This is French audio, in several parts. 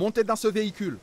Montez dans ce véhicule.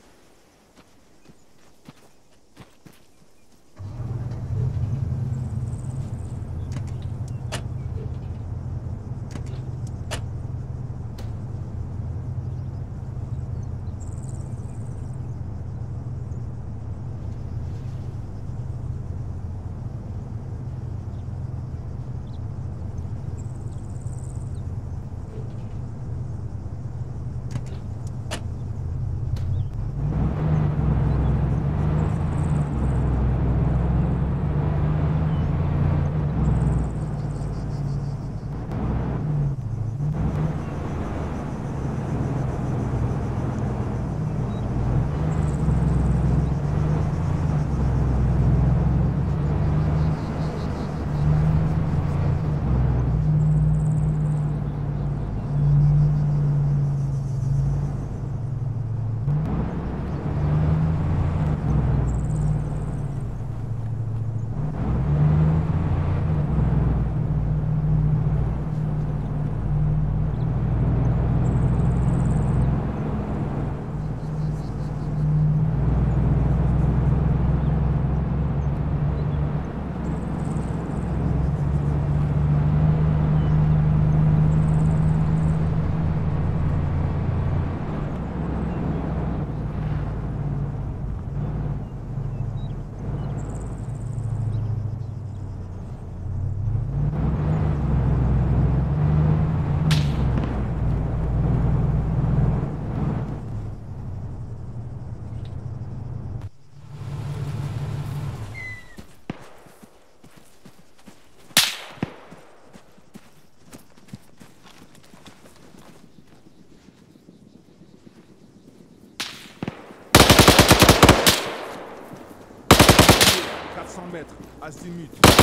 Mètres,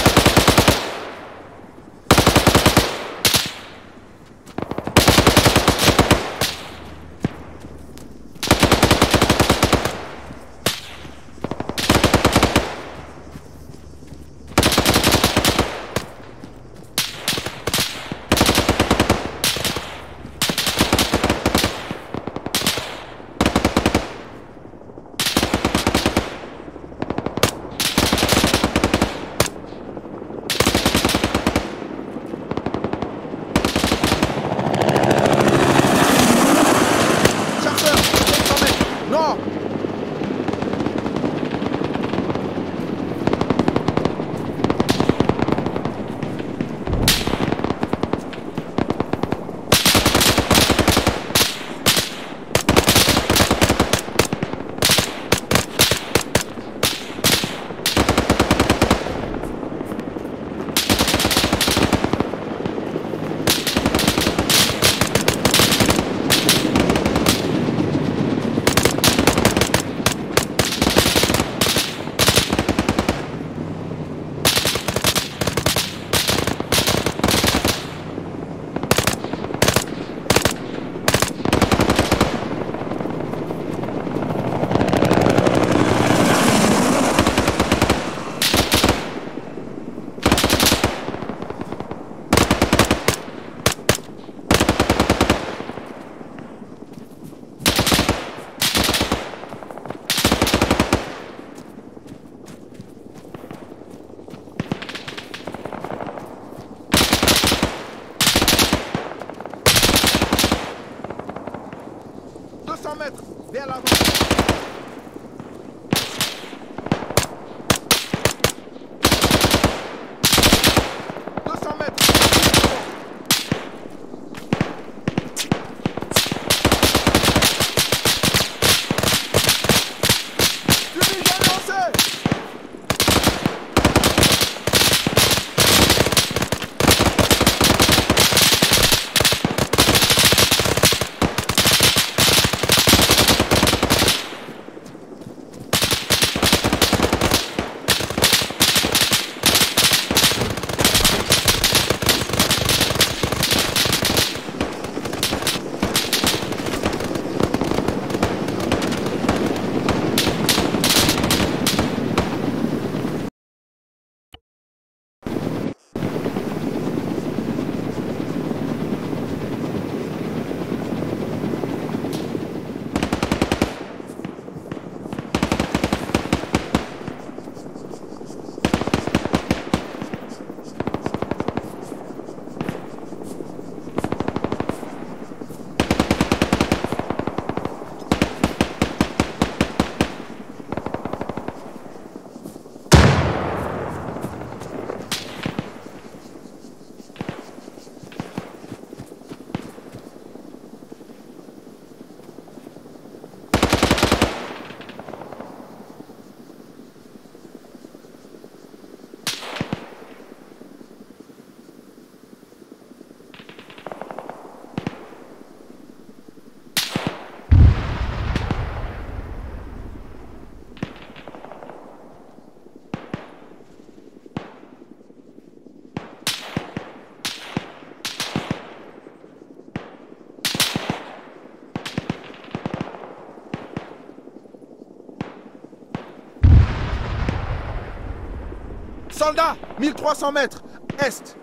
Soldats 1300 mètres Est.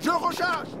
Je recharge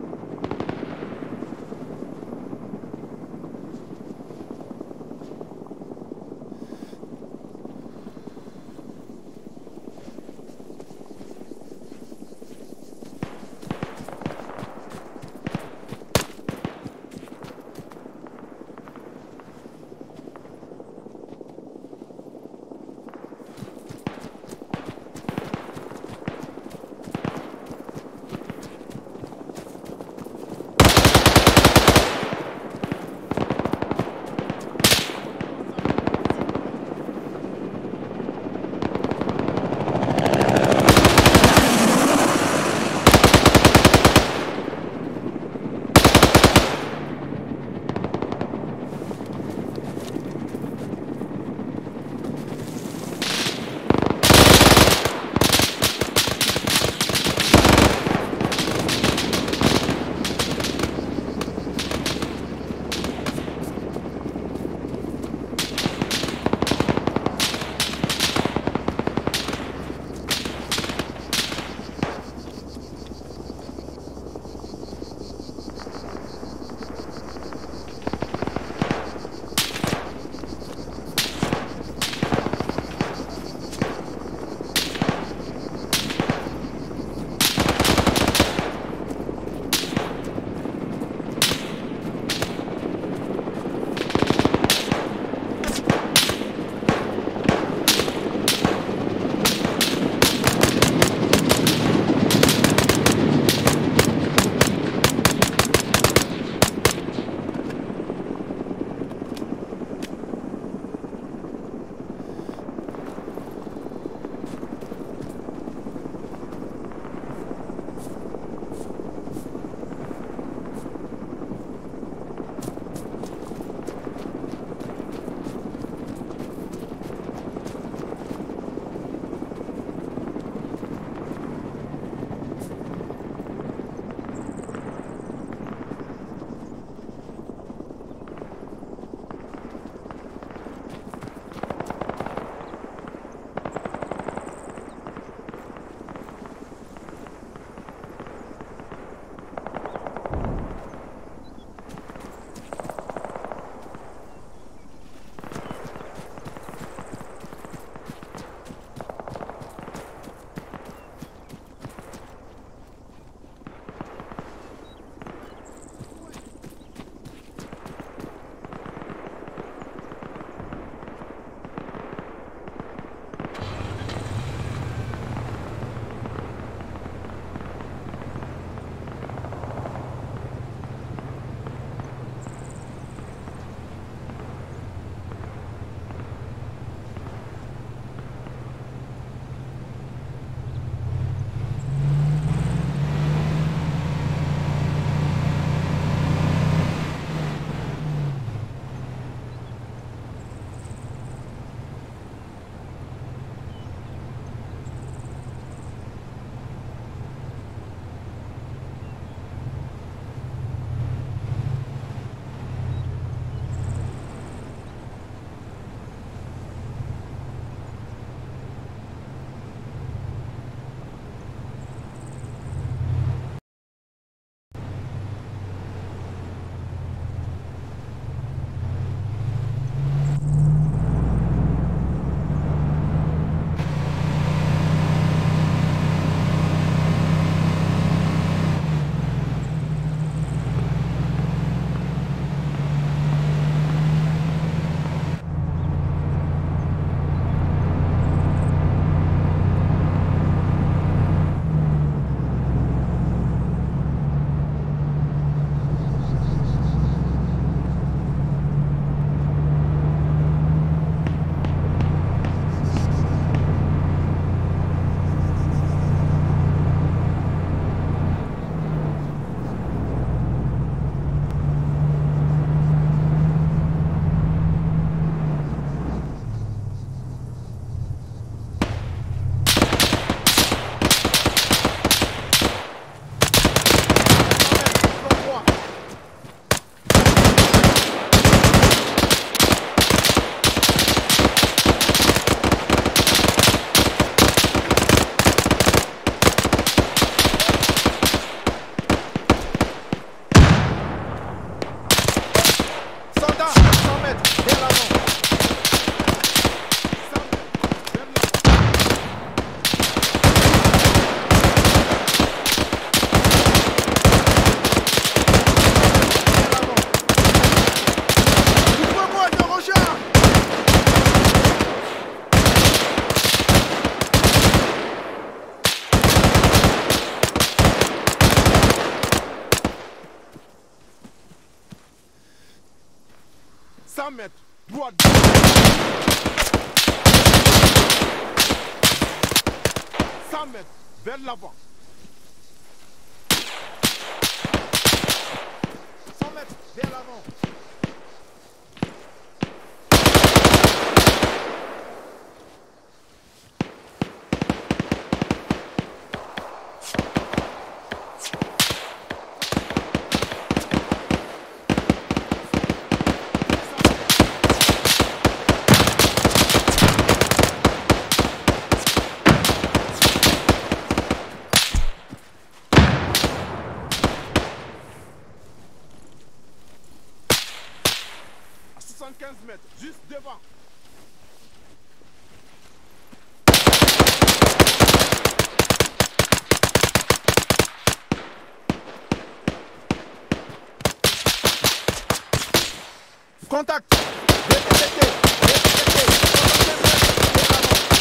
100 mètres. Droite. 100 mètres. Vers l'avant. 100 mètres. Vers l'avant. À 75 mètres. Juste devant. Contact. Détecté. 75 mètres. Vers l'avant.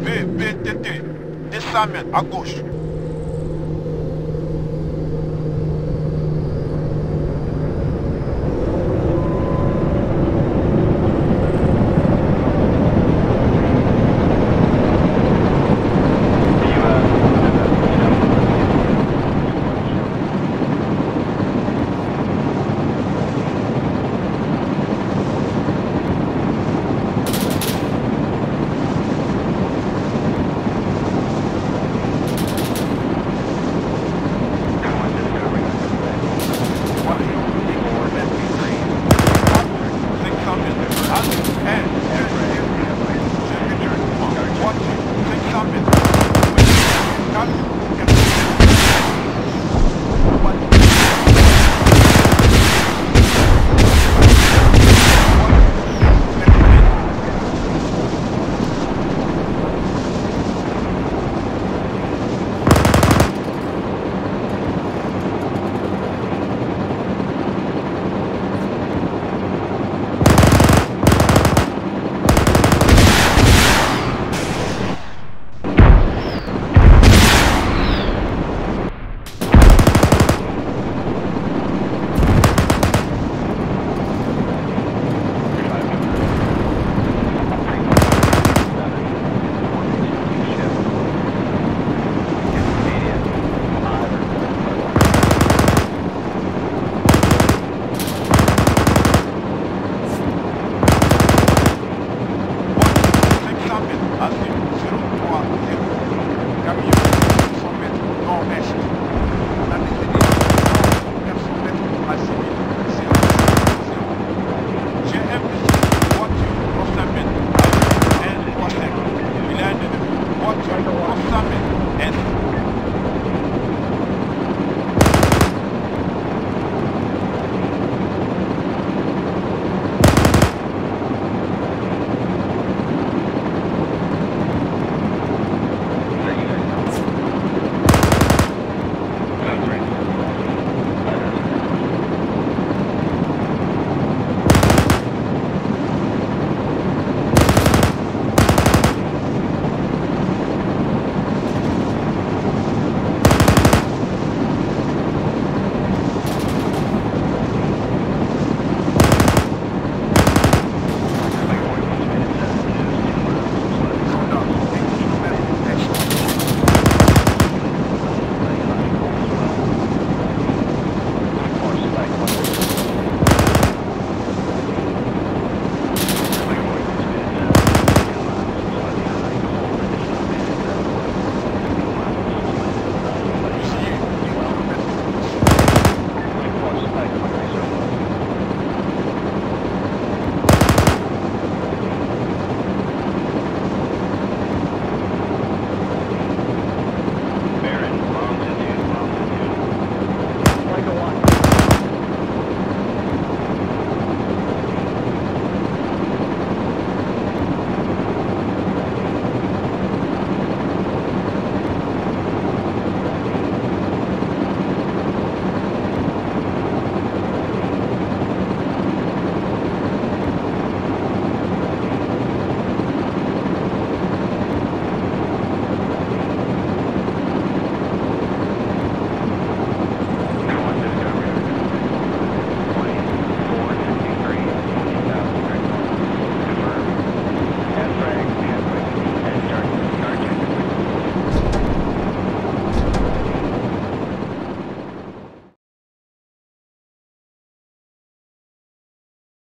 V, VTT, 200 mètres à gauche.